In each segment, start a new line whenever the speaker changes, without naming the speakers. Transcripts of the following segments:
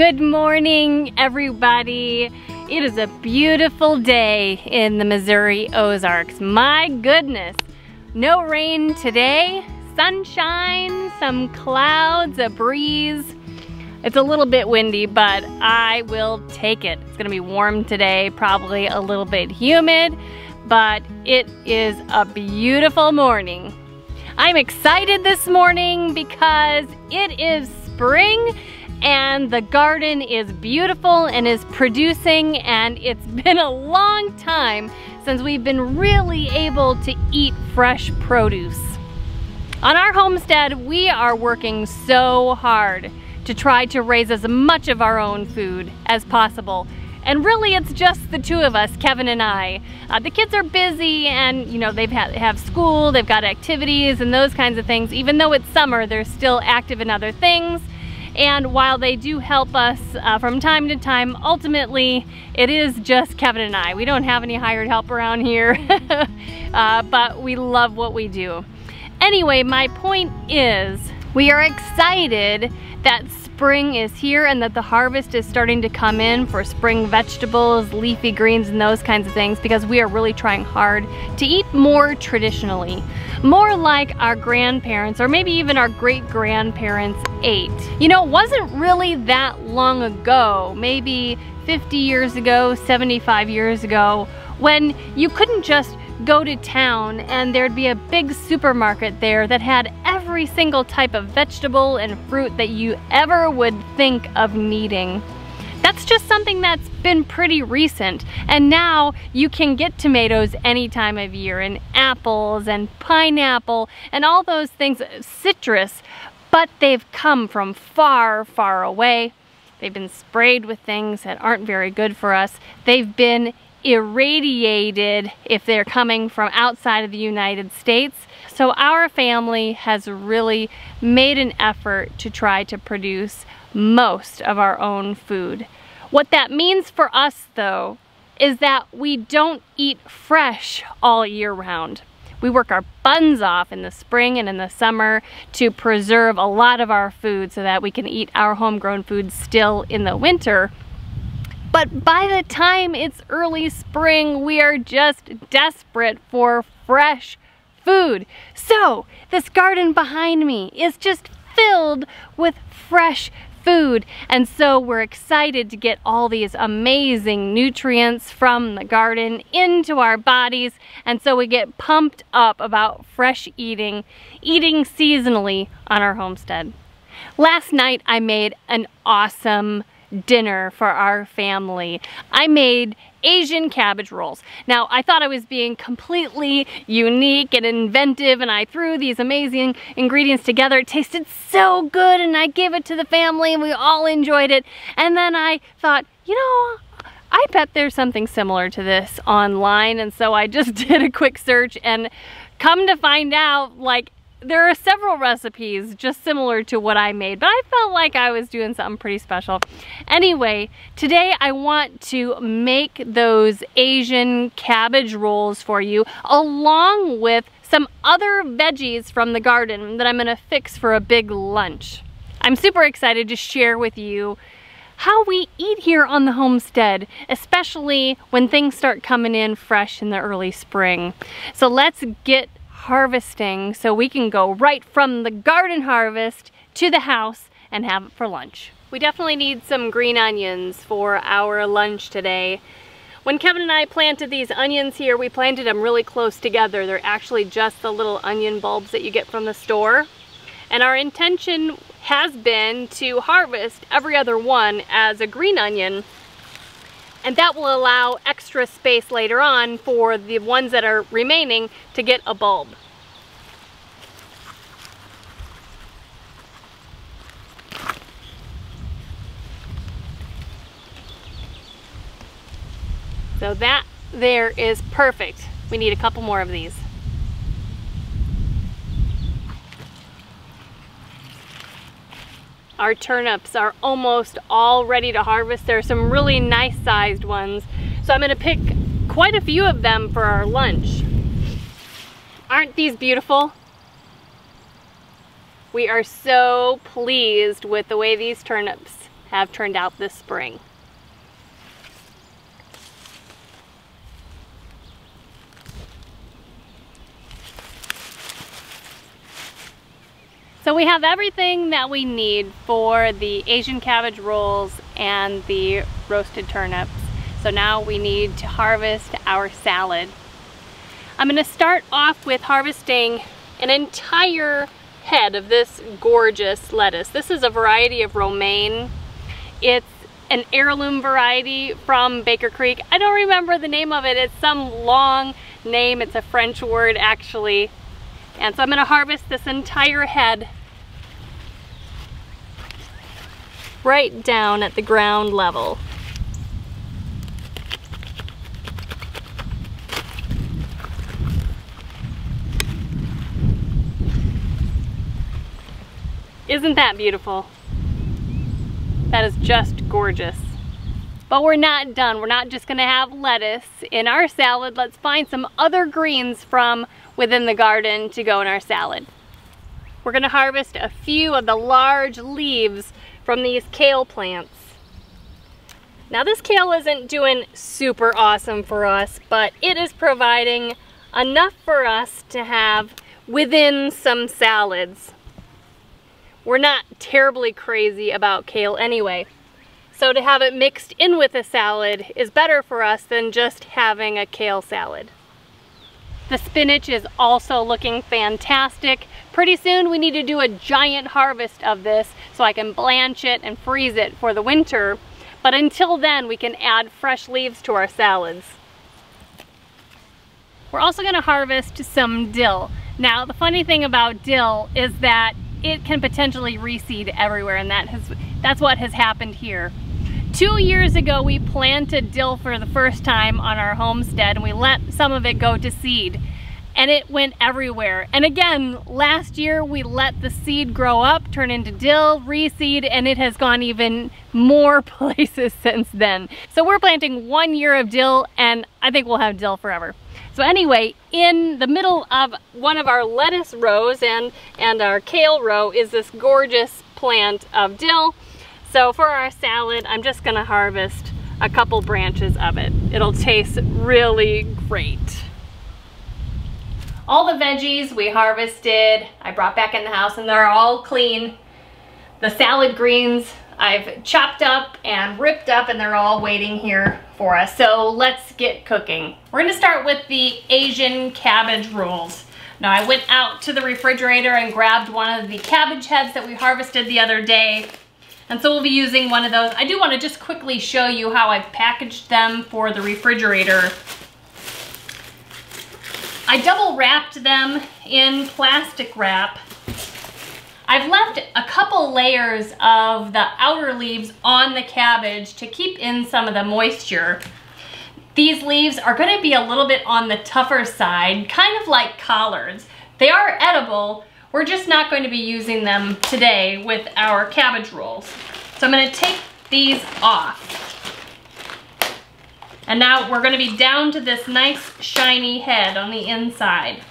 Good morning, everybody. It is a beautiful day in the Missouri Ozarks. My goodness, no rain today, sunshine, some clouds, a breeze. It's a little bit windy, but I will take it. It's gonna be warm today, probably a little bit humid, but it is a beautiful morning. I'm excited this morning because it is spring and the garden is beautiful and is producing and it's been a long time since we've been really able to eat fresh produce. On our homestead, we are working so hard to try to raise as much of our own food as possible. And really it's just the two of us, Kevin and I. Uh, the kids are busy and you know they've have school, they've got activities and those kinds of things. Even though it's summer, they're still active in other things. And while they do help us uh, from time to time, ultimately it is just Kevin and I. We don't have any hired help around here, uh, but we love what we do. Anyway, my point is we are excited that spring is here and that the harvest is starting to come in for spring vegetables, leafy greens, and those kinds of things because we are really trying hard to eat more traditionally. More like our grandparents or maybe even our great-grandparents ate. You know, it wasn't really that long ago, maybe 50 years ago, 75 years ago, when you couldn't just go to town and there'd be a big supermarket there that had every single type of vegetable and fruit that you ever would think of needing. That's just something that's been pretty recent. And now you can get tomatoes any time of year and apples and pineapple and all those things, uh, citrus, but they've come from far, far away. They've been sprayed with things that aren't very good for us. They've been irradiated if they're coming from outside of the United States. So our family has really made an effort to try to produce most of our own food. What that means for us though is that we don't eat fresh all year round. We work our buns off in the spring and in the summer to preserve a lot of our food so that we can eat our homegrown food still in the winter but by the time it's early spring, we are just desperate for fresh food. So this garden behind me is just filled with fresh food. And so we're excited to get all these amazing nutrients from the garden into our bodies. And so we get pumped up about fresh eating, eating seasonally on our homestead. Last night I made an awesome dinner for our family. I made Asian cabbage rolls. Now, I thought I was being completely unique and inventive and I threw these amazing ingredients together. It tasted so good and I gave it to the family and we all enjoyed it. And then I thought, you know, I bet there's something similar to this online and so I just did a quick search and come to find out like there are several recipes just similar to what I made, but I felt like I was doing something pretty special. Anyway, today I want to make those Asian cabbage rolls for you along with some other veggies from the garden that I'm gonna fix for a big lunch. I'm super excited to share with you how we eat here on the homestead, especially when things start coming in fresh in the early spring. So let's get harvesting so we can go right from the garden harvest to the house and have it for lunch. We definitely need some green onions for our lunch today. When Kevin and I planted these onions here, we planted them really close together. They're actually just the little onion bulbs that you get from the store. And our intention has been to harvest every other one as a green onion and that will allow extra space later on for the ones that are remaining to get a bulb. So that there is perfect. We need a couple more of these. Our turnips are almost all ready to harvest. There are some really nice sized ones. So I'm gonna pick quite a few of them for our lunch. Aren't these beautiful? We are so pleased with the way these turnips have turned out this spring. So we have everything that we need for the Asian cabbage rolls and the roasted turnips. So now we need to harvest our salad. I'm gonna start off with harvesting an entire head of this gorgeous lettuce. This is a variety of romaine. It's an heirloom variety from Baker Creek. I don't remember the name of it. It's some long name. It's a French word actually. And so I'm gonna harvest this entire head right down at the ground level. Isn't that beautiful? That is just gorgeous. But we're not done. We're not just gonna have lettuce in our salad. Let's find some other greens from within the garden to go in our salad. We're gonna harvest a few of the large leaves from these kale plants. Now this kale isn't doing super awesome for us, but it is providing enough for us to have within some salads. We're not terribly crazy about kale anyway. So to have it mixed in with a salad is better for us than just having a kale salad. The spinach is also looking fantastic. Pretty soon we need to do a giant harvest of this so I can blanch it and freeze it for the winter. But until then we can add fresh leaves to our salads. We're also gonna harvest some dill. Now the funny thing about dill is that it can potentially reseed everywhere and that has that's what has happened here. Two years ago we planted dill for the first time on our homestead and we let some of it go to seed and it went everywhere. And again, last year we let the seed grow up, turn into dill, reseed, and it has gone even more places since then. So we're planting one year of dill and I think we'll have dill forever. So anyway, in the middle of one of our lettuce rows and, and our kale row is this gorgeous plant of dill. So for our salad, I'm just gonna harvest a couple branches of it. It'll taste really great. All the veggies we harvested, I brought back in the house and they're all clean. The salad greens I've chopped up and ripped up and they're all waiting here for us. So let's get cooking. We're gonna start with the Asian cabbage rolls. Now I went out to the refrigerator and grabbed one of the cabbage heads that we harvested the other day. And so we'll be using one of those. I do wanna just quickly show you how I've packaged them for the refrigerator. I double wrapped them in plastic wrap I've left a couple layers of the outer leaves on the cabbage to keep in some of the moisture. These leaves are gonna be a little bit on the tougher side, kind of like collards. They are edible, we're just not going to be using them today with our cabbage rolls. So I'm gonna take these off. And now we're gonna be down to this nice shiny head on the inside.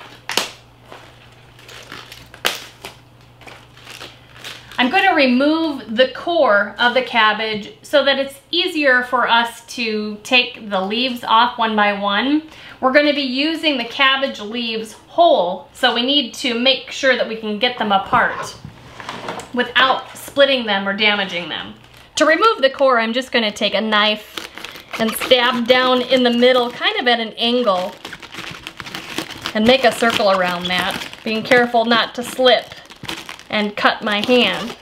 I'm going to remove the core of the cabbage so that it's easier for us to take the leaves off one by one. We're going to be using the cabbage leaves whole, so we need to make sure that we can get them apart without splitting them or damaging them. To remove the core, I'm just going to take a knife and stab down in the middle, kind of at an angle, and make a circle around that, being careful not to slip and cut my hand.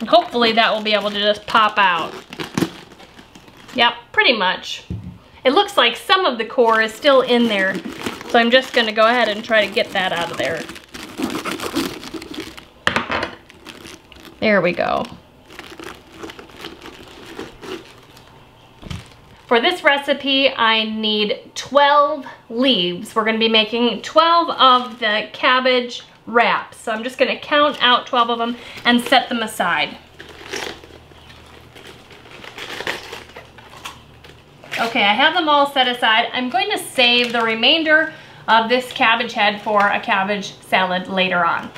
And hopefully that will be able to just pop out. Yep, pretty much. It looks like some of the core is still in there, so I'm just gonna go ahead and try to get that out of there. There we go. For this recipe, I need 12 leaves. We're gonna be making 12 of the cabbage wraps. So I'm just gonna count out 12 of them and set them aside. Okay, I have them all set aside. I'm going to save the remainder of this cabbage head for a cabbage salad later on.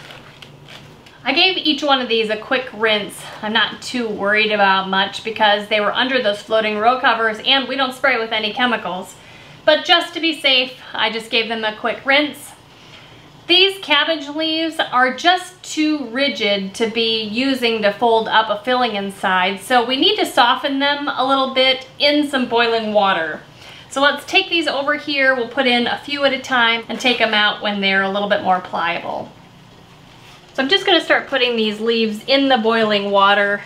I gave each one of these a quick rinse. I'm not too worried about much because they were under those floating row covers and we don't spray with any chemicals. But just to be safe, I just gave them a quick rinse. These cabbage leaves are just too rigid to be using to fold up a filling inside, so we need to soften them a little bit in some boiling water. So let's take these over here, we'll put in a few at a time and take them out when they're a little bit more pliable. So I'm just gonna start putting these leaves in the boiling water.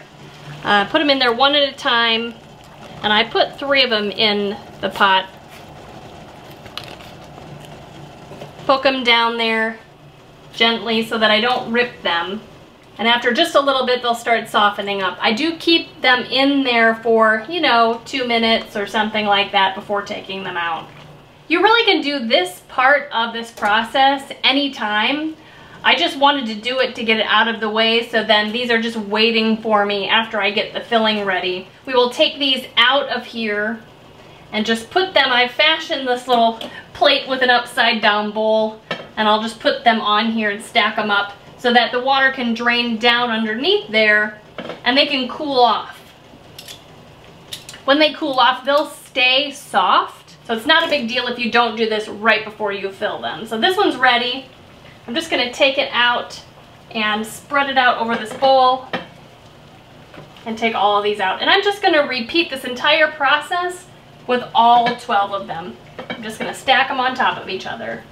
Uh, put them in there one at a time. And I put three of them in the pot. Poke them down there gently so that I don't rip them. And after just a little bit, they'll start softening up. I do keep them in there for, you know, two minutes or something like that before taking them out. You really can do this part of this process anytime. I just wanted to do it to get it out of the way so then these are just waiting for me after I get the filling ready. We will take these out of here and just put them, I fashioned this little plate with an upside down bowl and I'll just put them on here and stack them up so that the water can drain down underneath there and they can cool off. When they cool off, they'll stay soft. So it's not a big deal if you don't do this right before you fill them. So this one's ready. I'm just gonna take it out and spread it out over this bowl and take all of these out. And I'm just gonna repeat this entire process with all 12 of them. I'm just gonna stack them on top of each other.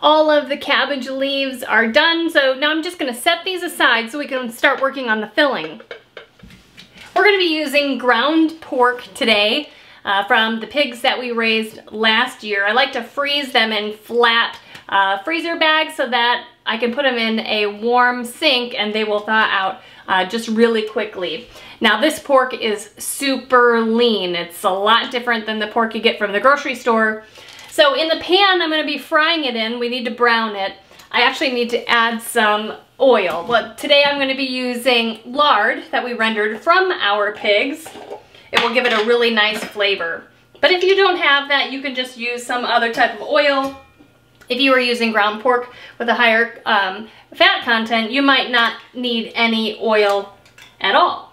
All of the cabbage leaves are done, so now I'm just gonna set these aside so we can start working on the filling. We're gonna be using ground pork today uh, from the pigs that we raised last year. I like to freeze them in flat uh, freezer bags so that I can put them in a warm sink and they will thaw out uh, just really quickly. Now this pork is super lean. It's a lot different than the pork you get from the grocery store. So in the pan I'm gonna be frying it in, we need to brown it. I actually need to add some oil. But today I'm gonna be using lard that we rendered from our pigs. It will give it a really nice flavor. But if you don't have that, you can just use some other type of oil. If you are using ground pork with a higher um, fat content, you might not need any oil at all.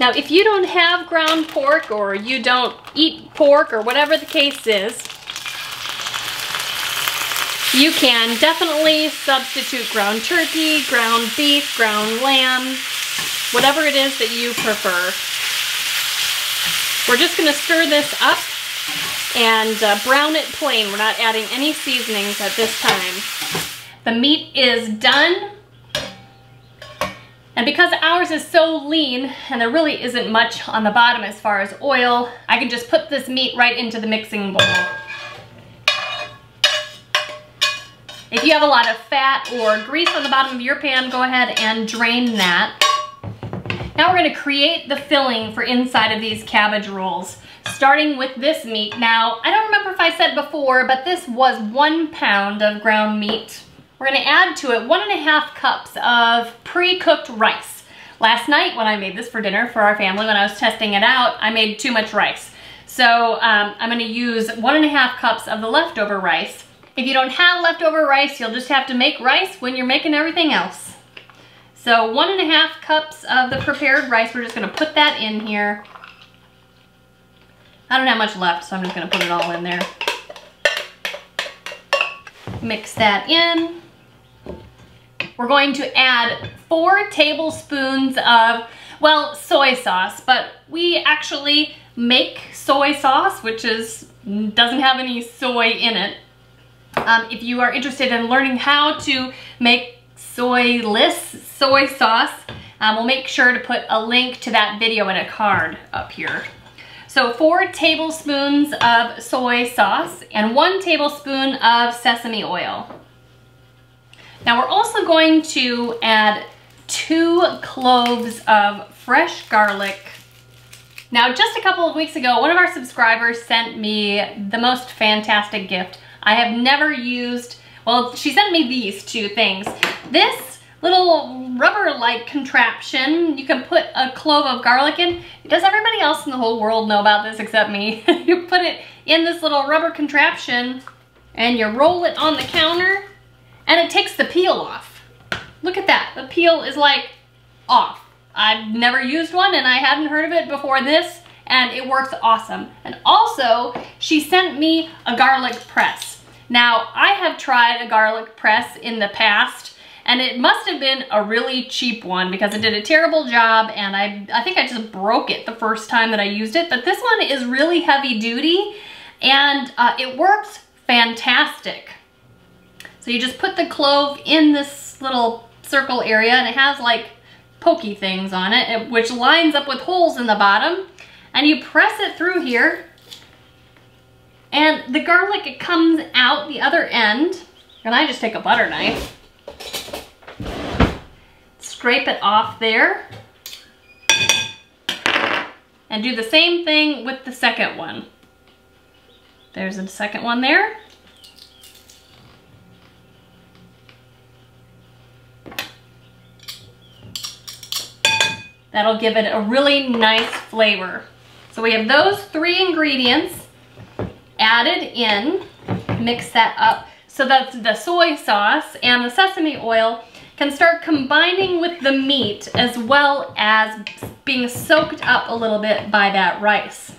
Now, if you don't have ground pork or you don't eat pork or whatever the case is, you can definitely substitute ground turkey, ground beef, ground lamb, whatever it is that you prefer. We're just gonna stir this up and uh, brown it plain. We're not adding any seasonings at this time. The meat is done. And because ours is so lean and there really isn't much on the bottom as far as oil, I can just put this meat right into the mixing bowl. If you have a lot of fat or grease on the bottom of your pan, go ahead and drain that. Now we're gonna create the filling for inside of these cabbage rolls, starting with this meat. Now, I don't remember if I said before, but this was one pound of ground meat. We're gonna add to it one and a half cups of pre-cooked rice. Last night when I made this for dinner for our family, when I was testing it out, I made too much rice. So um, I'm gonna use one and a half cups of the leftover rice. If you don't have leftover rice, you'll just have to make rice when you're making everything else. So one and a half cups of the prepared rice. We're just gonna put that in here. I don't have much left, so I'm just gonna put it all in there. Mix that in. We're going to add four tablespoons of, well, soy sauce, but we actually make soy sauce, which is doesn't have any soy in it. Um, if you are interested in learning how to make soyless soy sauce. Um, we'll make sure to put a link to that video in a card up here. So four tablespoons of soy sauce and one tablespoon of sesame oil. Now we're also going to add two cloves of fresh garlic. Now just a couple of weeks ago, one of our subscribers sent me the most fantastic gift. I have never used well, she sent me these two things. This little rubber-like contraption, you can put a clove of garlic in. Does everybody else in the whole world know about this except me? you put it in this little rubber contraption and you roll it on the counter and it takes the peel off. Look at that, the peel is like off. I've never used one and I hadn't heard of it before this and it works awesome. And also, she sent me a garlic press. Now, I have tried a garlic press in the past and it must have been a really cheap one because it did a terrible job and I, I think I just broke it the first time that I used it. But this one is really heavy duty and uh, it works fantastic. So you just put the clove in this little circle area and it has like pokey things on it, which lines up with holes in the bottom. And you press it through here and the garlic it comes out the other end. And I just take a butter knife, scrape it off there, and do the same thing with the second one. There's a second one there. That'll give it a really nice flavor. So we have those three ingredients added in, mix that up so that the soy sauce and the sesame oil can start combining with the meat as well as being soaked up a little bit by that rice.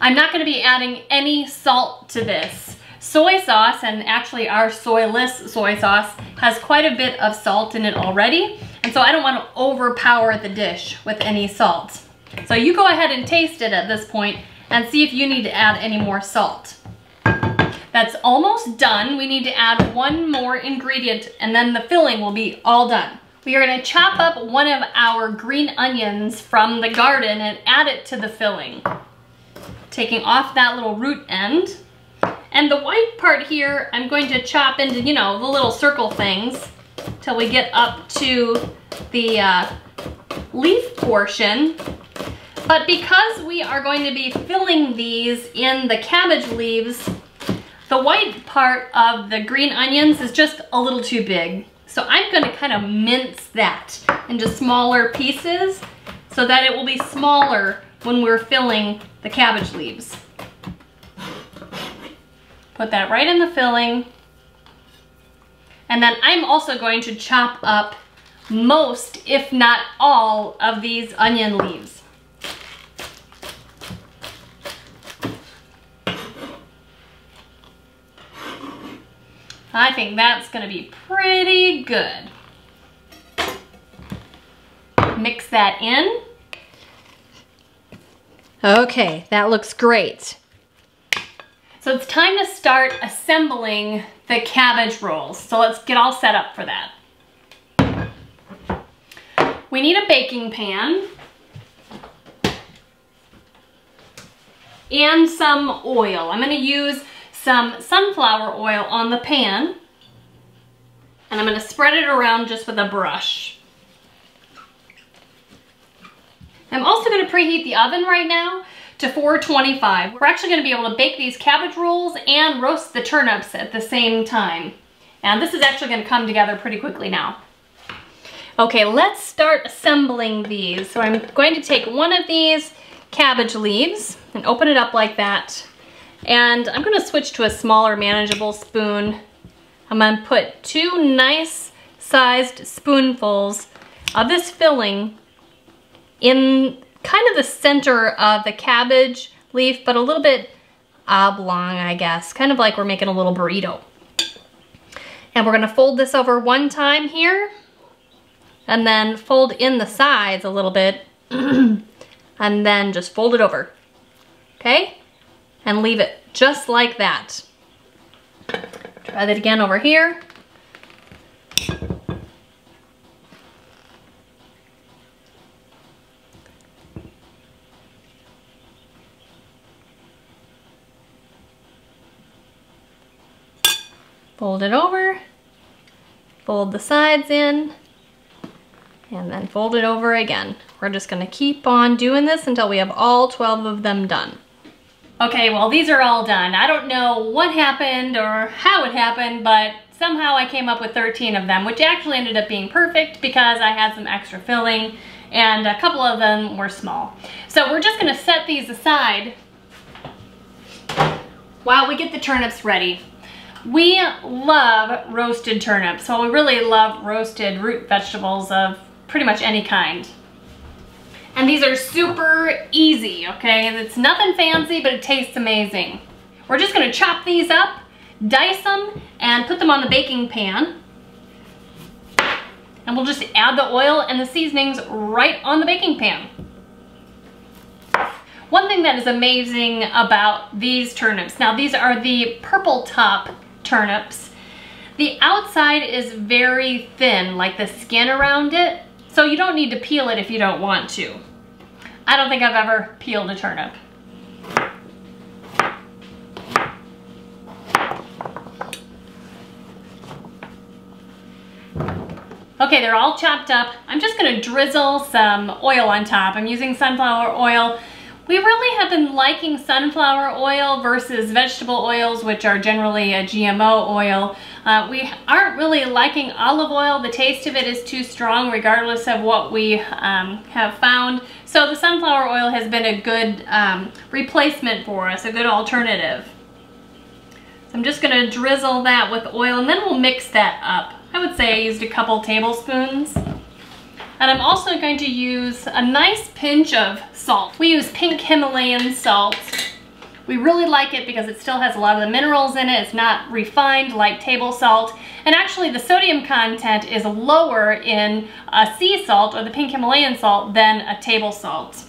I'm not gonna be adding any salt to this. Soy sauce, and actually our soyless soy sauce, has quite a bit of salt in it already, and so I don't wanna overpower the dish with any salt. So you go ahead and taste it at this point and see if you need to add any more salt. That's almost done. We need to add one more ingredient and then the filling will be all done. We are gonna chop up one of our green onions from the garden and add it to the filling. Taking off that little root end. And the white part here, I'm going to chop into, you know, the little circle things till we get up to the uh, leaf portion. But because we are going to be filling these in the cabbage leaves, the white part of the green onions is just a little too big. So I'm gonna kind of mince that into smaller pieces so that it will be smaller when we're filling the cabbage leaves. Put that right in the filling. And then I'm also going to chop up most, if not all, of these onion leaves. I think that's gonna be pretty good. Mix that in. Okay, that looks great. So it's time to start assembling the cabbage rolls. So let's get all set up for that. We need a baking pan and some oil. I'm gonna use some sunflower oil on the pan and I'm gonna spread it around just with a brush. I'm also gonna preheat the oven right now to 425. We're actually gonna be able to bake these cabbage rolls and roast the turnips at the same time. And this is actually gonna come together pretty quickly now. Okay, let's start assembling these. So I'm going to take one of these cabbage leaves and open it up like that and I'm gonna switch to a smaller manageable spoon. I'm gonna put two nice sized spoonfuls of this filling in kind of the center of the cabbage leaf, but a little bit oblong, I guess. Kind of like we're making a little burrito. And we're gonna fold this over one time here, and then fold in the sides a little bit, and then just fold it over, okay? And leave it just like that. Try that again over here. Fold it over, fold the sides in, and then fold it over again. We're just gonna keep on doing this until we have all 12 of them done. Okay, well these are all done. I don't know what happened or how it happened, but somehow I came up with 13 of them, which actually ended up being perfect because I had some extra filling and a couple of them were small. So we're just gonna set these aside while we get the turnips ready. We love roasted turnips, so we really love roasted root vegetables of pretty much any kind. And these are super easy, okay? It's nothing fancy, but it tastes amazing. We're just gonna chop these up, dice them, and put them on the baking pan. And we'll just add the oil and the seasonings right on the baking pan. One thing that is amazing about these turnips, now these are the purple top turnips. The outside is very thin, like the skin around it, so you don't need to peel it if you don't want to. I don't think I've ever peeled a turnip. Okay, they're all chopped up. I'm just gonna drizzle some oil on top. I'm using sunflower oil. We really have been liking sunflower oil versus vegetable oils, which are generally a GMO oil. Uh, we aren't really liking olive oil. The taste of it is too strong regardless of what we um, have found. So the sunflower oil has been a good um, replacement for us, a good alternative. So I'm just gonna drizzle that with oil and then we'll mix that up. I would say I used a couple tablespoons. And I'm also going to use a nice pinch of salt. We use pink Himalayan salt. We really like it because it still has a lot of the minerals in it. It's not refined like table salt. And actually the sodium content is lower in a sea salt or the pink Himalayan salt than a table salt.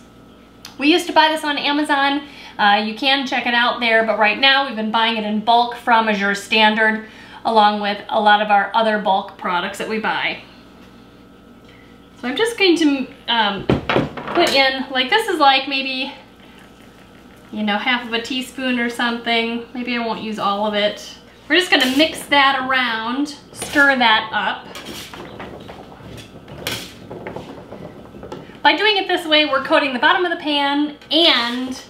We used to buy this on Amazon. Uh, you can check it out there, but right now we've been buying it in bulk from Azure Standard along with a lot of our other bulk products that we buy. So I'm just going to um, put in, like this is like maybe, you know, half of a teaspoon or something. Maybe I won't use all of it. We're just gonna mix that around, stir that up. By doing it this way, we're coating the bottom of the pan and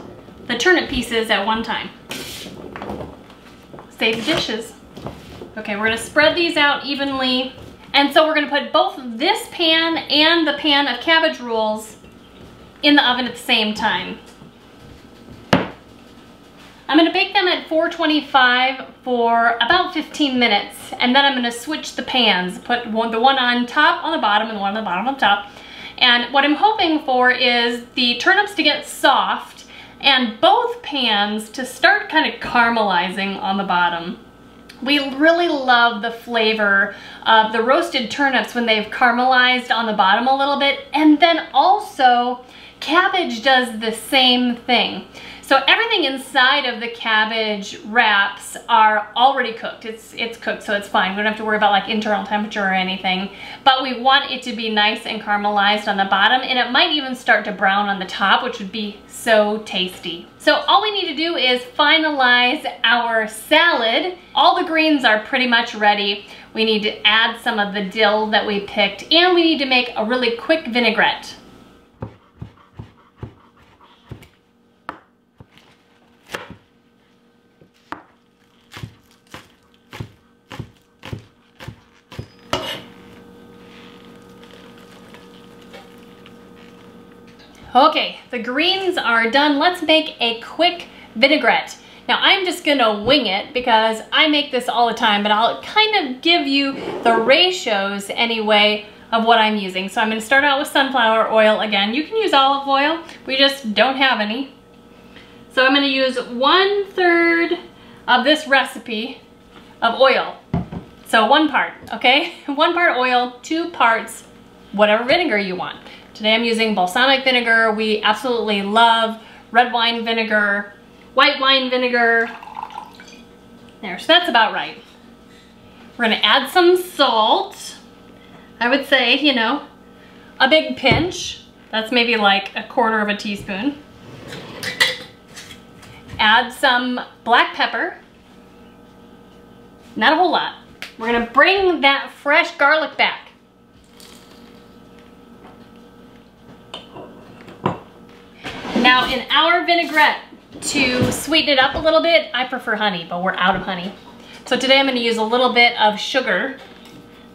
the turnip pieces at one time. Save the dishes. Okay, we're gonna spread these out evenly and so we're gonna put both this pan and the pan of cabbage rolls in the oven at the same time. I'm gonna bake them at 425 for about 15 minutes, and then I'm gonna switch the pans, put one, the one on top on the bottom and the one on the bottom on top. And what I'm hoping for is the turnips to get soft and both pans to start kind of caramelizing on the bottom. We really love the flavor of the roasted turnips when they've caramelized on the bottom a little bit. And then also cabbage does the same thing. So everything inside of the cabbage wraps are already cooked. It's it's cooked, so it's fine. We don't have to worry about like internal temperature or anything. But we want it to be nice and caramelized on the bottom, and it might even start to brown on the top, which would be so tasty. So all we need to do is finalize our salad. All the greens are pretty much ready. We need to add some of the dill that we picked, and we need to make a really quick vinaigrette. Okay, the greens are done. Let's make a quick vinaigrette. Now I'm just gonna wing it because I make this all the time, but I'll kind of give you the ratios anyway of what I'm using. So I'm gonna start out with sunflower oil again. You can use olive oil, we just don't have any. So I'm gonna use one third of this recipe of oil. So one part, okay? One part oil, two parts whatever vinegar you want. Today I'm using balsamic vinegar. We absolutely love red wine vinegar, white wine vinegar. There, so that's about right. We're gonna add some salt. I would say, you know, a big pinch. That's maybe like a quarter of a teaspoon. Add some black pepper. Not a whole lot. We're gonna bring that fresh garlic back. Now in our vinaigrette, to sweeten it up a little bit, I prefer honey, but we're out of honey. So today I'm gonna use a little bit of sugar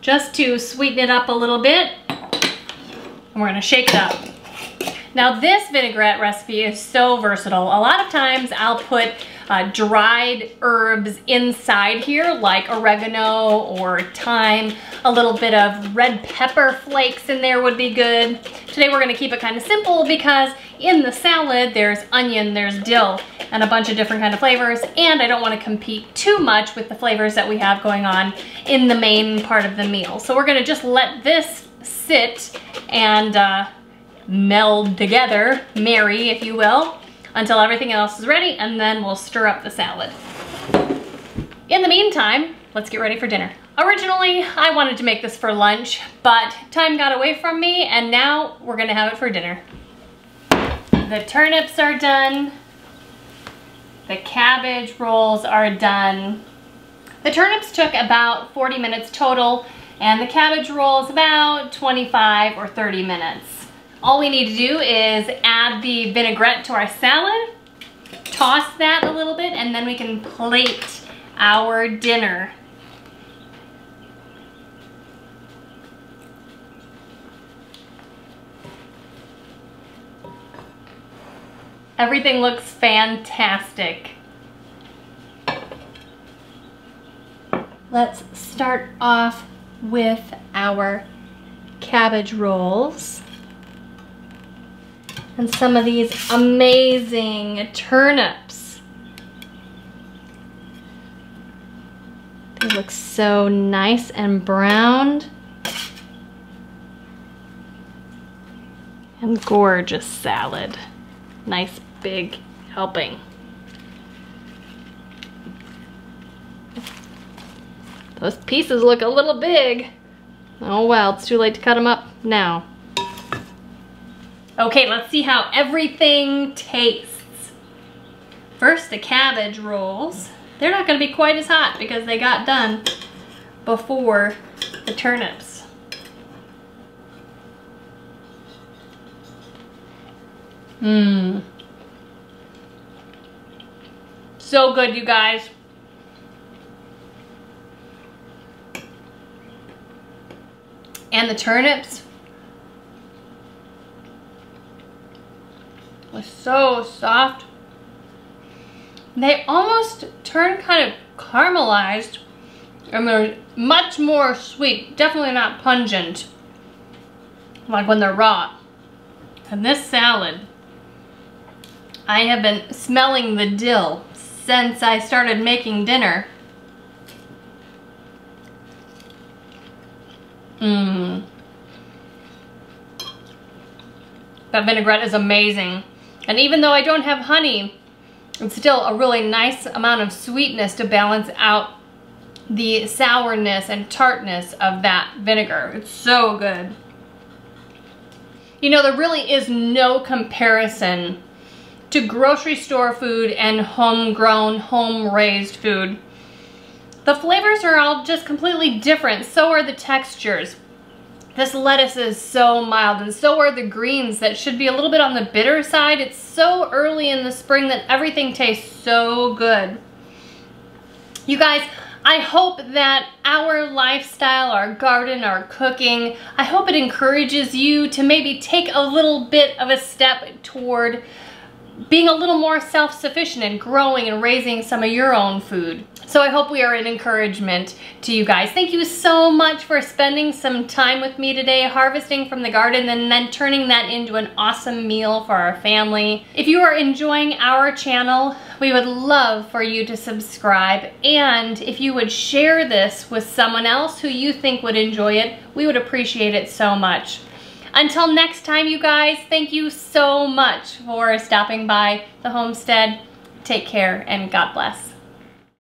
just to sweeten it up a little bit. And we're gonna shake it up. Now this vinaigrette recipe is so versatile. A lot of times I'll put uh, dried herbs inside here like oregano or thyme. A little bit of red pepper flakes in there would be good. Today we're gonna keep it kind of simple because in the salad there's onion, there's dill, and a bunch of different kind of flavors and I don't want to compete too much with the flavors that we have going on in the main part of the meal. So we're gonna just let this sit and uh, meld together, marry if you will, until everything else is ready and then we'll stir up the salad. In the meantime, let's get ready for dinner. Originally, I wanted to make this for lunch, but time got away from me and now we're gonna have it for dinner. The turnips are done. The cabbage rolls are done. The turnips took about 40 minutes total and the cabbage rolls about 25 or 30 minutes. All we need to do is add the vinaigrette to our salad, toss that a little bit, and then we can plate our dinner. Everything looks fantastic. Let's start off with our cabbage rolls and some of these amazing turnips. They look so nice and browned. And gorgeous salad. Nice big helping. Those pieces look a little big. Oh well, it's too late to cut them up now. Okay, let's see how everything tastes. First, the cabbage rolls. They're not gonna be quite as hot because they got done before the turnips. Mmm. So good, you guys. And the turnips, was so soft. They almost turn kind of caramelized and they're much more sweet. Definitely not pungent like when they're raw. And this salad, I have been smelling the dill since I started making dinner. Mmm. That vinaigrette is amazing. And even though I don't have honey, it's still a really nice amount of sweetness to balance out the sourness and tartness of that vinegar. It's so good. You know, there really is no comparison to grocery store food and homegrown, home-raised food. The flavors are all just completely different. So are the textures. This lettuce is so mild and so are the greens that should be a little bit on the bitter side. It's so early in the spring that everything tastes so good. You guys, I hope that our lifestyle, our garden, our cooking, I hope it encourages you to maybe take a little bit of a step toward being a little more self-sufficient and growing and raising some of your own food. So I hope we are an encouragement to you guys. Thank you so much for spending some time with me today, harvesting from the garden and then turning that into an awesome meal for our family. If you are enjoying our channel, we would love for you to subscribe. And if you would share this with someone else who you think would enjoy it, we would appreciate it so much. Until next time, you guys, thank you so much for stopping by the homestead. Take care and God bless.